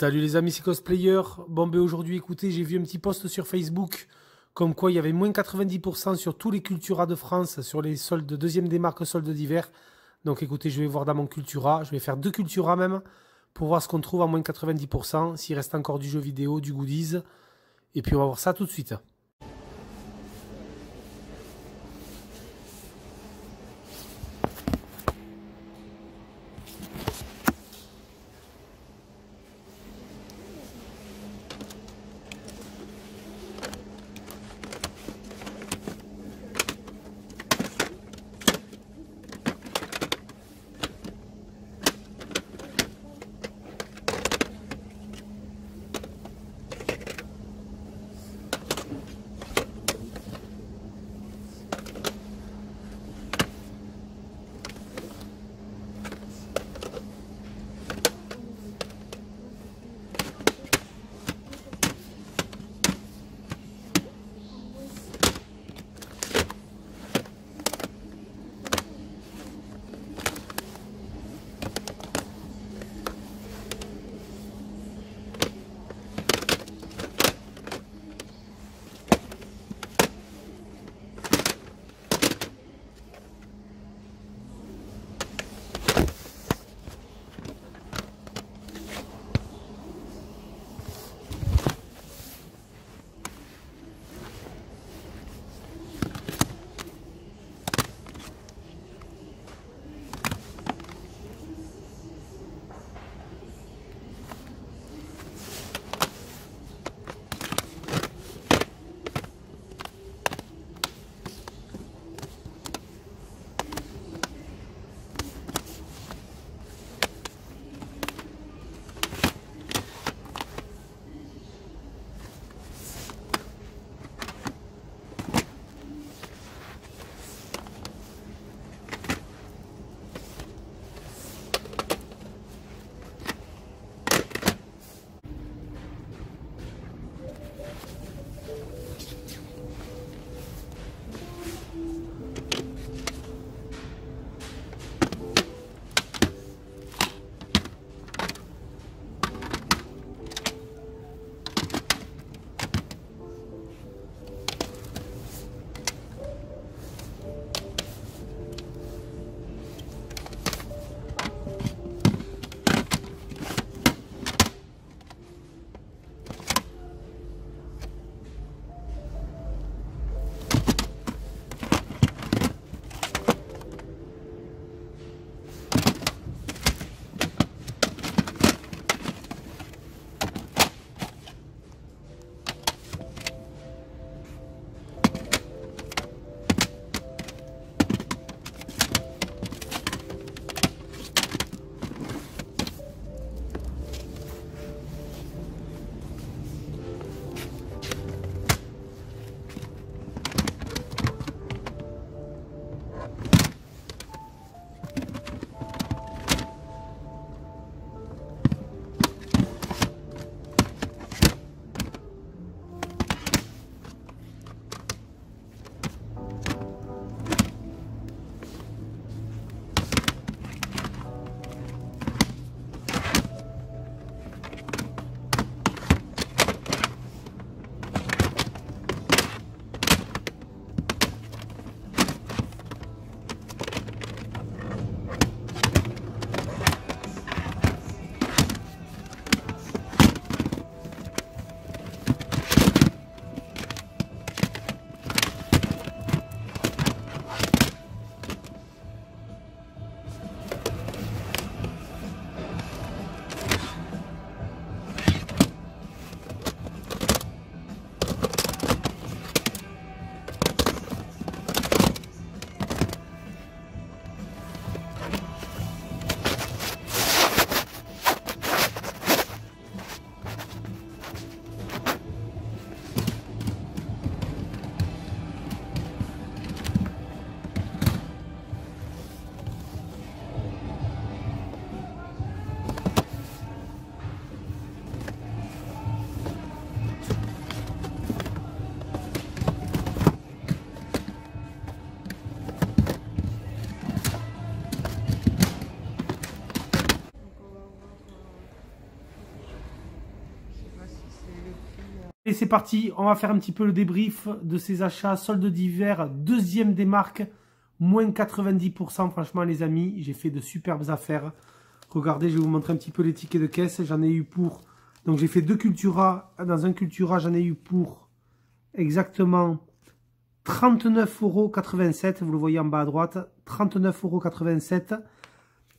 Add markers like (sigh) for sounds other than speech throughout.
Salut les amis, c'est Cosplayer. Bon, ben aujourd'hui, écoutez, j'ai vu un petit post sur Facebook comme quoi il y avait moins 90% sur tous les Cultura de France, sur les soldes de deuxième des marques soldes d'hiver. Donc écoutez, je vais voir dans mon Cultura, je vais faire deux Cultura même, pour voir ce qu'on trouve à moins 90%, s'il reste encore du jeu vidéo, du goodies. Et puis on va voir ça tout de suite. C'est parti, on va faire un petit peu le débrief de ces achats soldes d'hiver, deuxième des marques, moins 90%. Franchement, les amis, j'ai fait de superbes affaires. Regardez, je vais vous montrer un petit peu les tickets de caisse. J'en ai eu pour... Donc, j'ai fait deux Cultura. Dans un Cultura, j'en ai eu pour exactement 39,87 euros. Vous le voyez en bas à droite. 39,87 euros.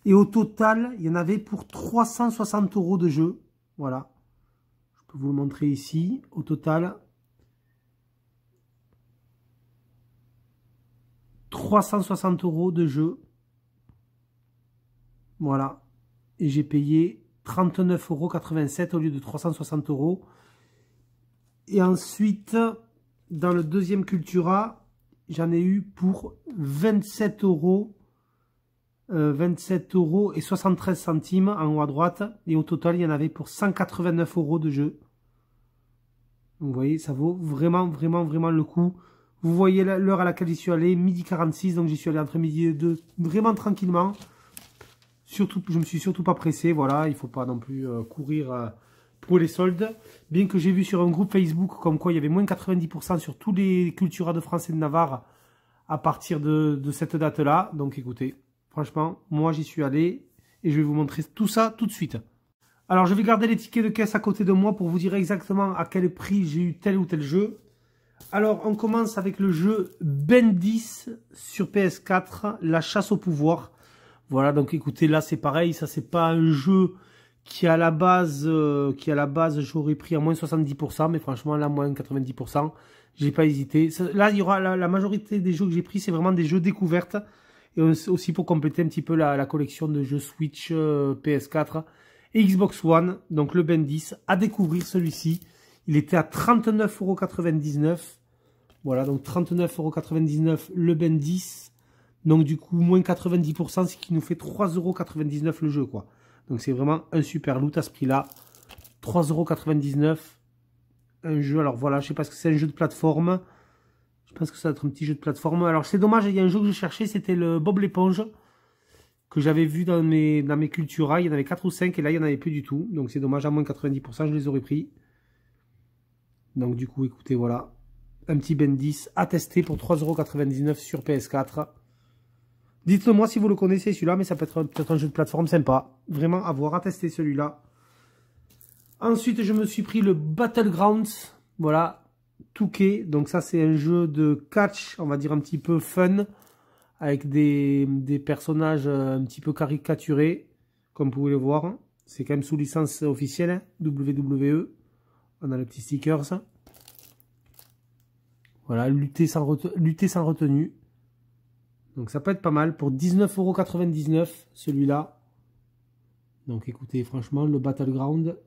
Et au total, il y en avait pour 360 euros de jeu. Voilà peux vous le montrer ici. Au total, 360 euros de jeu. Voilà. Et j'ai payé 39,87 euros au lieu de 360 euros. Et ensuite, dans le deuxième Cultura, j'en ai eu pour 27 euros 27 euh, euros et 73 centimes en haut à droite. Et au total, il y en avait pour 189 euros de jeu. vous voyez, ça vaut vraiment, vraiment, vraiment le coup. Vous voyez l'heure à laquelle j'y suis allé, midi 46, donc j'y suis allé entre midi et deux, vraiment tranquillement. Surtout, je me suis surtout pas pressé, voilà, il faut pas non plus euh, courir euh, pour les soldes. Bien que j'ai vu sur un groupe Facebook comme quoi il y avait moins 90% sur tous les Cultura de France et de Navarre à partir de cette date-là. Donc écoutez, Franchement, moi j'y suis allé et je vais vous montrer tout ça tout de suite. Alors je vais garder les tickets de caisse à côté de moi pour vous dire exactement à quel prix j'ai eu tel ou tel jeu. Alors on commence avec le jeu Bendis sur PS4, la chasse au pouvoir. Voilà donc écoutez là c'est pareil, ça c'est pas un jeu qui à la base euh, qui à la base j'aurais pris à moins 70% mais franchement là moins 90%, j'ai pas hésité. Là il y aura la, la majorité des jeux que j'ai pris c'est vraiment des jeux découvertes et aussi pour compléter un petit peu la, collection de jeux Switch, euh, PS4 et Xbox One, donc le Ben 10, à découvrir celui-ci. Il était à 39,99€. Voilà, donc 39,99€ le Ben 10. Donc du coup, moins 90%, ce qui nous fait 3,99€ le jeu, quoi. Donc c'est vraiment un super loot à ce prix-là. 3,99€. Un jeu, alors voilà, je sais pas ce que c'est un jeu de plateforme. Je pense que ça va être un petit jeu de plateforme. Alors c'est dommage, il y a un jeu que je cherchais, c'était le Bob l'éponge. Que j'avais vu dans mes, dans mes Cultura. Il y en avait 4 ou 5 et là il n'y en avait plus du tout. Donc c'est dommage, à moins 90%, je les aurais pris. Donc du coup, écoutez, voilà. Un petit Ben 10 à tester pour 3,99€ sur PS4. Dites-le moi si vous le connaissez celui-là, mais ça peut être peut-être un jeu de plateforme sympa. Vraiment à voir, à tester celui-là. Ensuite, je me suis pris le Battlegrounds. Voilà, Touquet. Donc ça, c'est un jeu de catch, on va dire un petit peu fun, avec des, personnages euh, un petit peu caricaturés, comme vous pouvez le voir. C'est quand même sous licence officielle, WWE. On a le petit sticker. Voilà, lutter sans, lutter sans retenue. Donc ça peut être pas mal pour 19,99€ celui-là. Donc écoutez, franchement, le Battleground,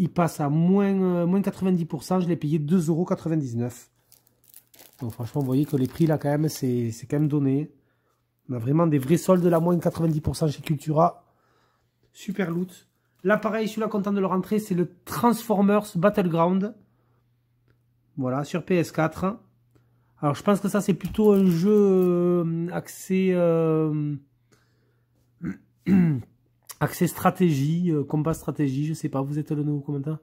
il passe à moins, euh, moins 90%, je l'ai payé 2,99€. Donc franchement, vous voyez que les prix là quand même, c'est quand même donné. On a vraiment des vrais soldes de la moins 90% chez Cultura. Super loot. Là pareil, celui-là content de le rentrer, c'est le Transformers Battleground. Voilà, sur PS4. Alors je pense que ça c'est plutôt un jeu euh, axé... Euh, (clears throat) Accès stratégie, euh, combat stratégie, je sais pas, vous êtes le nouveau commentaire?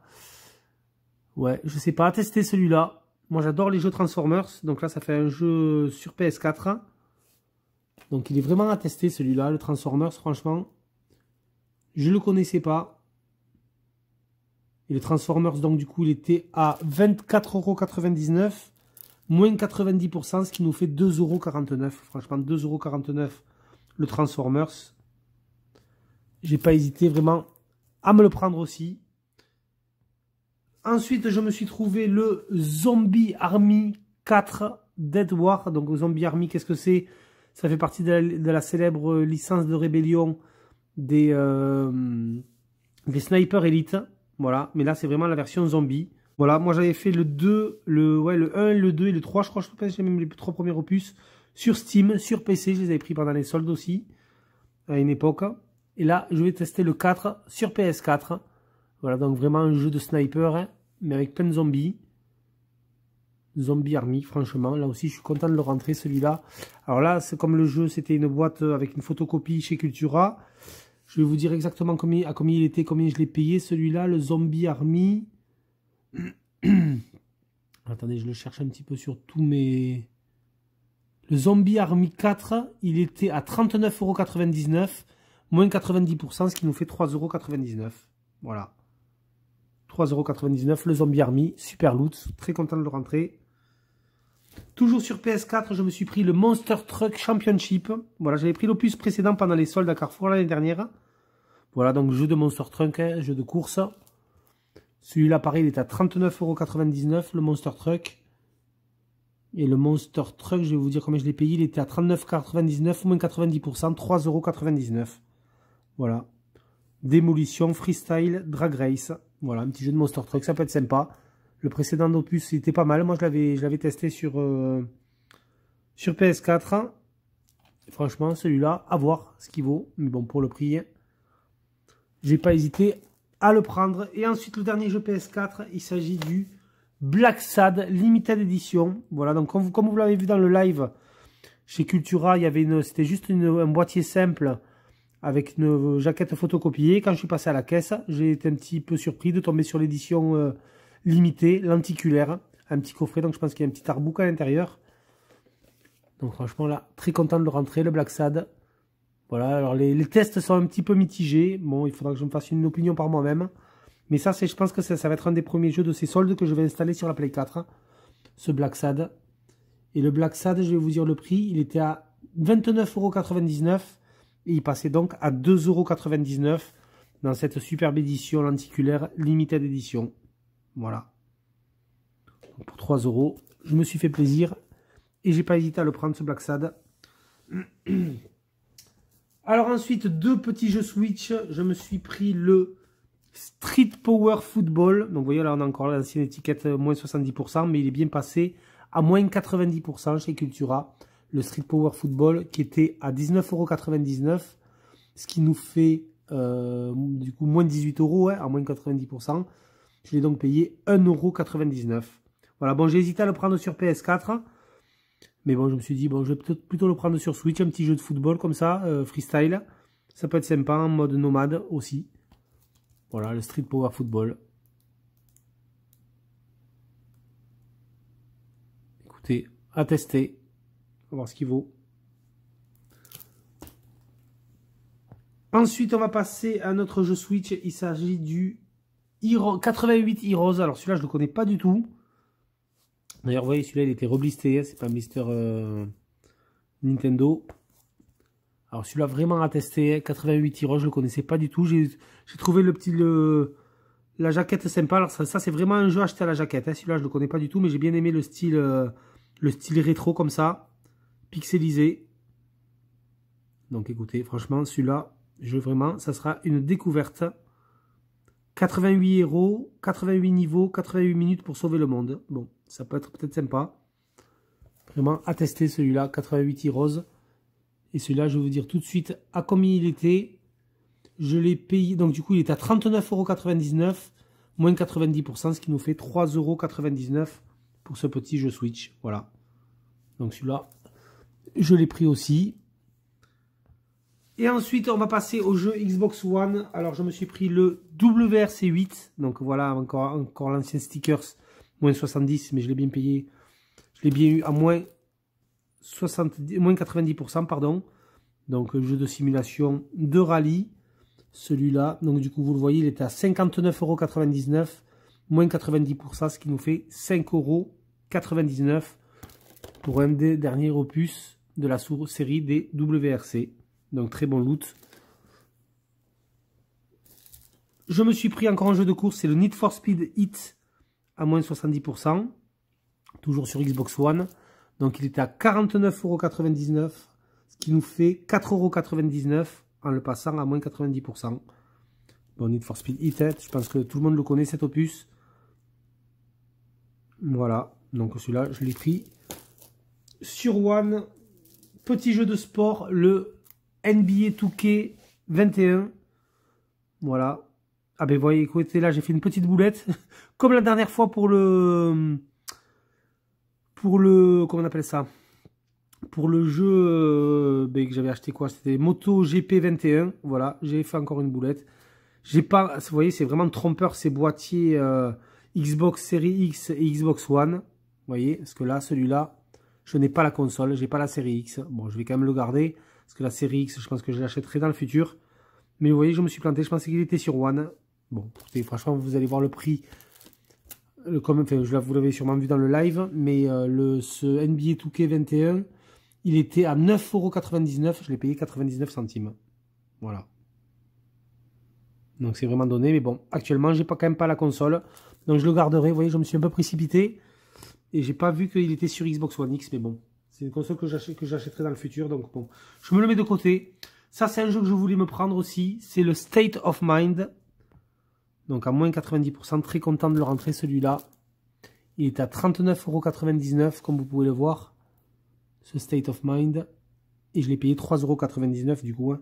Ouais, je sais pas, tester celui-là. Moi j'adore les jeux Transformers, donc là ça fait un jeu sur PS4. Donc il est vraiment à tester celui-là, le Transformers, franchement. Je le connaissais pas. Et le Transformers, donc du coup, il était à 24,99€, moins 90%, ce qui nous fait 2,49€. Franchement, 2,49€ le Transformers. J'ai pas hésité vraiment à me le prendre aussi. Ensuite, je me suis trouvé le Zombie Army 4 Dead War. Donc, Zombie Army, qu'est-ce que c'est? Ça fait partie de la, célèbre licence de rébellion des, euh, des Sniper Elite. Voilà, mais là, c'est vraiment la version zombie. Voilà, moi j'avais fait le 2, le, ouais, le 1, le 2 et le 3, je crois, je j'ai même les trois premiers opus sur Steam, sur PC, je les avais pris pendant les soldes aussi, à une époque. Et là, je vais tester le 4 sur PS4. Voilà, donc vraiment un jeu de sniper, hein, mais avec plein de zombies. Zombie Army, franchement. Là aussi, je suis content de le rentrer, celui-là. Alors là, c'est comme le jeu, c'était une boîte avec une photocopie chez Cultura. Je vais vous dire exactement à combien il était, combien je l'ai payé. Celui-là, le Zombie Army. (clears throat) Attendez, je le cherche un petit peu sur tous mes... Le Zombie Army 4, il était à 39,99€, moins 90%, ce qui nous fait 3,99€. Voilà. 3,99€ le Zombie Army, super loot, très content de le rentrer. Toujours sur PS4, je me suis pris le Monster Truck Championship. Voilà, j'avais pris l'opus précédent pendant les soldes à Carrefour l'année dernière. Voilà, donc jeu de Monster Truck, hein, jeu de course. Celui-là, pareil, il est à 39,99€, le Monster Truck. Et le Monster Truck, je vais vous dire combien je l'ai payé, il était à 39,99, moins 90%, 3,99€. Voilà. Démolition, freestyle, drag race. Voilà, un petit jeu de Monster Truck, ça peut être sympa. Le précédent opus, était pas mal. Moi, je l'avais testé sur, euh, sur PS4. franchement, celui-là, à voir ce qu'il vaut. Mais bon, pour le prix, j'ai pas hésité à le prendre. Et ensuite, le dernier jeu PS4, il s'agit du Black Sad Limited Edition. Voilà, donc comme vous, l'avez vu dans le live, chez Cultura, il y c'était juste un boîtier simple avec une jaquette photocopiée. Quand je suis passé à la caisse, j'ai été un petit peu surpris de tomber sur l'édition euh, limitée, lenticulaire, un petit coffret. Donc je pense qu'il y a un petit artbook à l'intérieur. Donc franchement là, très content de le rentrer, le Black Sad. Voilà, alors les, tests sont un petit peu mitigés. Bon, il faudra que je me fasse une opinion par moi-même. Mais ça, je pense que ça, va être un des premiers jeux de ces soldes que je vais installer sur la Play 4. Ce Black Sad. Et le Black Sad, je vais vous dire le prix, il était à 29,99€ il passait donc à 2,99€ dans cette superbe édition lenticulaire limited edition. Voilà. pour 3 euros, je me suis fait plaisir et j'ai pas hésité à le prendre ce Black Sad. (clears throat) Alors ensuite, deux petits jeux Switch. Je me suis pris le Street Power Football. Donc vous voyez là on a encore l'ancienne étiquette euh, moins 70%, mais il est bien passé à moins 90% chez Cultura. Le Street Power Football qui était à 19,99€, ce qui nous fait euh, du coup moins 18 euros à moins 90%. Je l'ai donc payé 1,99€. Voilà, bon j'ai hésité à le prendre sur PS4. Mais bon, je me suis dit, bon, je vais peut-être plutôt le prendre sur Switch, un petit jeu de football comme ça, euh, freestyle. Ça peut être sympa en mode nomade aussi. Voilà, le Street Power Football. Écoutez, à tester. On va voir ce qu'il vaut. Ensuite, on va passer à notre jeu Switch. Il s'agit du Hero 88 Heroes. Alors celui-là, je ne le connais pas du tout. D'ailleurs, vous voyez, celui-là, il était reblisté. Hein, c'est pas un blister euh, Nintendo. Alors celui-là, vraiment à tester. 88 Heroes, je le connaissais pas du tout. J'ai trouvé le petit... La jaquette sympa. Alors ça, c'est vraiment un jeu acheté à la jaquette. Hein. Celui-là, je le connais pas du tout. Mais j'ai bien aimé le style, euh, le style rétro comme ça. Pixelisé. Donc écoutez, franchement, celui-là, je vraiment, ça sera une découverte. 88 héros, 88 niveaux, 88 minutes pour sauver le monde. Bon, ça peut être peut-être sympa. Vraiment à tester celui-là, 88 heroes. Et celui-là, je vais vous dire tout de suite à combien il était. Je l'ai payé, donc du coup il est à 39,99€, moins 90%, ce qui nous fait 3,99€ pour ce petit jeu Switch. Voilà. Donc celui-là, je l'ai pris aussi. Et ensuite, on va passer au jeu Xbox One. Alors, je me suis pris le WRC8. Donc voilà, encore, encore l'ancien stickers, moins 70, mais je l'ai bien payé. Je l'ai bien eu à moins, 70, moins 90%, pardon. Donc, jeu de simulation de rallye. Celui-là, donc du coup, vous le voyez, il est à 59,99€, moins 90%, ce qui nous fait 5,99€ pour un des derniers opus de la série des WRC. Donc très bon loot. Je me suis pris encore un jeu de course, c'est le Need for Speed Hit à moins de 70%. Toujours sur Xbox One. Donc il était à 49,99€, ce qui nous fait 4,99€ en le passant à moins 90%. Bon, Need for Speed Hit, hein, je pense que tout le monde le connaît cet opus. Voilà, donc celui-là je l'ai pris. Sur One, petit jeu de sport, le NBA 2K 21. Voilà. Ah ben voyez, écoutez, là j'ai fait une petite boulette. (laughs) Comme la dernière fois pour le... Pour le... Comment on appelle ça? Pour le jeu euh, ben, que j'avais acheté quoi? C'était Moto GP 21. Voilà, j'ai fait encore une boulette. J'ai pas... Vous voyez, c'est vraiment trompeur ces boîtiers euh, Xbox Series X et Xbox One. Vous voyez, parce que là, celui-là, je n'ai pas la console, j'ai pas la série X. Bon, je vais quand même le garder, parce que la série X, je pense que je l'achèterai dans le futur. Mais vous voyez, je me suis planté, je pensais qu'il était sur One. Bon, franchement, vous allez voir le prix. Comme, enfin, vous l'avez sûrement vu dans le live, mais euh, le, ce NBA 2K21, il était à 9,99€, je l'ai payé 99 centimes. Voilà. Donc c'est vraiment donné, mais bon, actuellement, j'ai pas quand même pas la console. Donc je le garderai, vous voyez, je me suis un peu précipité. Et j'ai pas vu qu'il était sur Xbox One X, mais bon. C'est une console que j'achèterai dans le futur, donc bon. Je me le mets de côté. Ça, c'est un jeu que je voulais me prendre aussi. C'est le State of Mind. Donc à moins 90%, très content de le rentrer celui-là. Il est à 39,99€ comme vous pouvez le voir. Ce State of Mind. Et je l'ai payé 3,99€ du coup. Hein,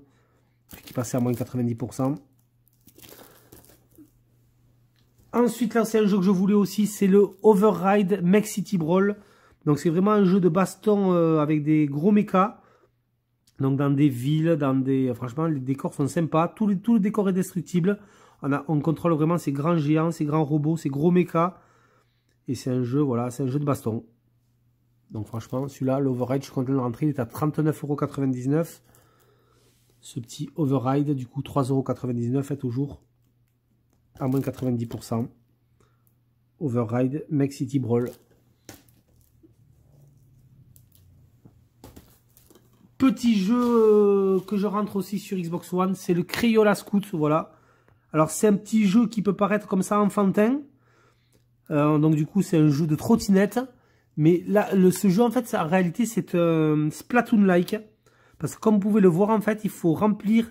qui passait à moins 90%. Ensuite, un jeu que je voulais aussi, c'est le Override Mech City Brawl. Donc, c'est vraiment un jeu de baston euh, avec des gros mechas. Donc, dans des villes, dans des... Franchement, les décors sont sympas. Tout le, le décor est destructible. On, contrôle vraiment ces grands géants, ces grands robots, ces gros mechas. Et c'est un jeu, voilà, c'est un jeu de baston. Donc, franchement, celui-là, l'Override, je suis content de rentrer. Il est à 39,99€. Ce petit Override, du coup, 3,99€ est toujours à moins 90%. Override, Mech City Brawl. Petit jeu euh, que je rentre aussi sur Xbox One, c'est le Crayola Scoot, voilà. Alors c'est un petit jeu qui peut paraître comme ça enfantin. Euh, donc du coup c'est un jeu de trottinette. Mais là, le, ce jeu en fait, en réalité c'est un Splatoon-like. Parce que comme vous pouvez le voir en fait, il faut remplir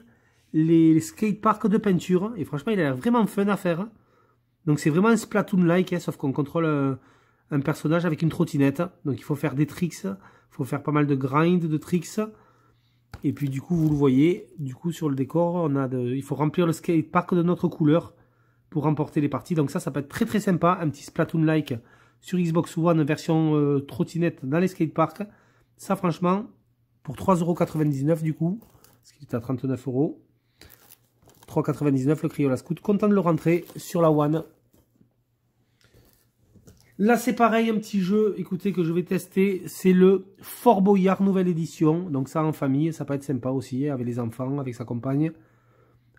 les, skateparks de peinture. Et franchement, il a l'air vraiment fun à faire. Donc c'est vraiment un Splatoon-like, hein, sauf qu'on contrôle euh, un, personnage avec une trottinette. Donc il faut faire des tricks, il faut faire pas mal de grind, de tricks. Et puis du coup, vous le voyez, du coup sur le décor, on a il faut remplir le skatepark de notre couleur pour remporter les parties. Donc ça, ça peut être très très sympa, un petit Splatoon-like sur Xbox One version euh, trottinette dans les skateparks. Ça franchement, pour 3,99€ du coup, ce qui est à 39€. 3,99 le Criolla Scoot. Content de le rentrer sur la One. Là, c'est pareil, un petit jeu, écoutez, que je vais tester. C'est le Fort Boyard nouvelle édition. Donc ça en famille, ça peut être sympa aussi, avec les enfants, avec sa compagne,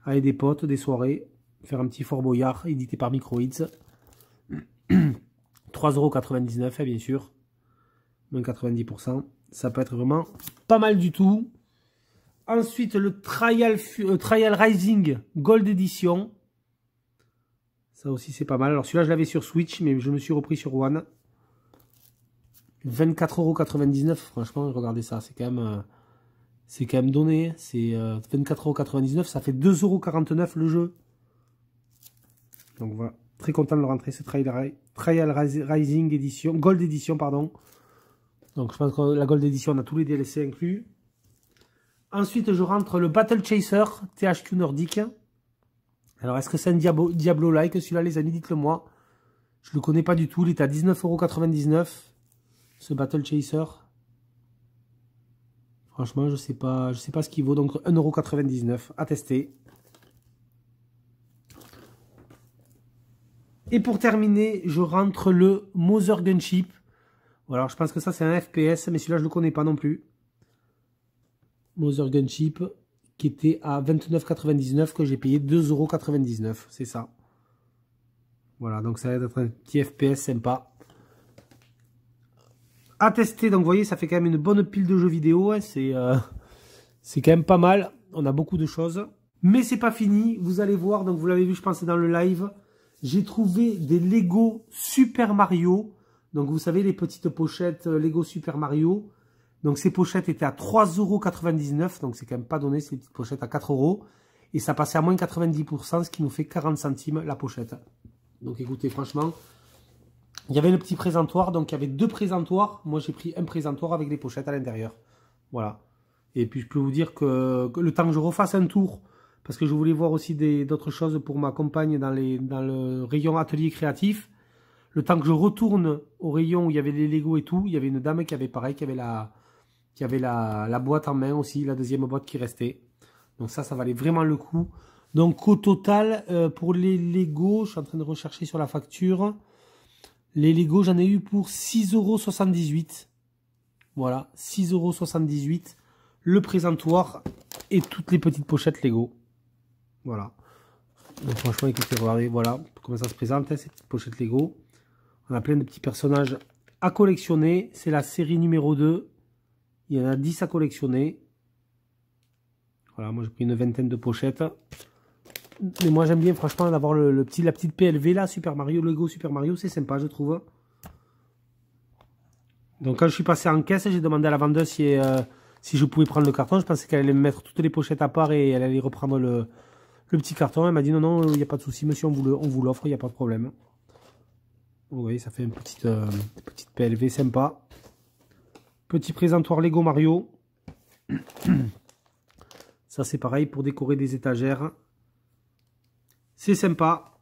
avec des potes, des soirées. Faire un petit Fort Boyard, édité par Microids. (clears throat) 3,99€, hein, bien sûr. Moins 90%. Ça peut être vraiment pas mal du tout. Ensuite, le Trial, euh, Trial Rising Gold Edition. Ça aussi, c'est pas mal. Alors, celui-là, je l'avais sur Switch, mais je me suis repris sur One. 24,99€. Franchement, regardez ça. C'est quand même... Euh, c'est quand même donné. C'est 24,99€. Euh, ça fait 2,49€ le jeu. Donc, voilà. Très content de le rentrer. C'est Trial, Trial Rising Edition. Gold Edition, pardon. Donc, je pense que la Gold Edition, on a tous les DLC inclus. Ensuite, je rentre le Battle Chaser THQ Nordic. Alors, est-ce que c'est un Diablo-like Celui-là, les amis, dites-le moi. Je le connais pas du tout. Il est à 19,99€. Ce Battle Chaser. Franchement, je sais sais pas ce qu'il vaut. Donc 1,99€ à tester. Et pour terminer, je rentre le Mother Gunship. Alors, je pense que ça, c'est un FPS, mais celui-là, je le connais pas non plus. Mother Gunship qui était à 29,99 que j'ai payé 2,99€. C'est ça. Voilà, donc ça va être un petit FPS sympa. À tester, donc vous voyez, ça fait quand même une bonne pile de jeux vidéo. Hein. Euh, c'est quand même pas mal. On a beaucoup de choses. Mais c'est pas fini. Vous allez voir, donc vous l'avez vu, je pense, dans le live. J'ai trouvé des Lego Super Mario. Donc vous savez, les petites pochettes euh, Lego Super Mario. Donc ces pochettes étaient à 3,99€. Donc c'est quand même pas donné ces petites pochettes à 4€. Et ça passait à moins 90%, ce qui nous fait 40 centimes la pochette. Donc écoutez, franchement, il y avait le petit présentoir. Donc il y avait deux présentoirs. Moi j'ai pris un présentoir avec les pochettes à l'intérieur. Voilà. Et puis je peux vous dire que, le temps que je refasse un tour, parce que je voulais voir aussi d'autres choses pour ma compagne dans, dans le rayon atelier créatif. Le temps que je retourne au rayon où il y avait les Lego et tout, il y avait une dame qui avait pareil, qui avait la, qui avait la, boîte en main aussi, la deuxième boîte qui restait. Donc ça, ça valait vraiment le coup. Donc au total, euh, pour les Lego, je suis en train de rechercher sur la facture. Les Lego, j'en ai eu pour 6,78€. Voilà, 6,78€. Le présentoir et toutes les petites pochettes Lego. Voilà. Donc franchement, écoutez, regardez, voilà comment ça se présente, hein, ces petites pochettes Lego. On a plein de petits personnages à collectionner. C'est la série numéro 2. Il y en a 10 à collectionner. Voilà, moi j'ai pris une vingtaine de pochettes. Mais moi j'aime bien franchement d'avoir le, petit, la petite PLV là, Super Mario, Lego Super Mario, c'est sympa je trouve. Donc quand je suis passé en caisse, j'ai demandé à la vendeuse si, euh, si je pouvais prendre le carton. Je pensais qu'elle allait me mettre toutes les pochettes à part et elle allait reprendre le, petit carton. Elle m'a dit non, non, il n'y a pas de souci, monsieur, on vous l'offre, il n'y a pas de problème. Vous voyez, ça fait une petite, euh, petite PLV sympa. Petit présentoir Lego Mario. Ça, c'est pareil pour décorer des étagères. C'est sympa.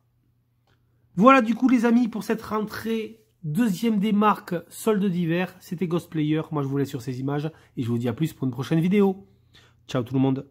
Voilà du coup les amis pour cette rentrée deuxième des marques soldes d'hiver. C'était Ghost Player. Moi je vous laisse sur ces images et je vous dis à plus pour une prochaine vidéo. Ciao tout le monde.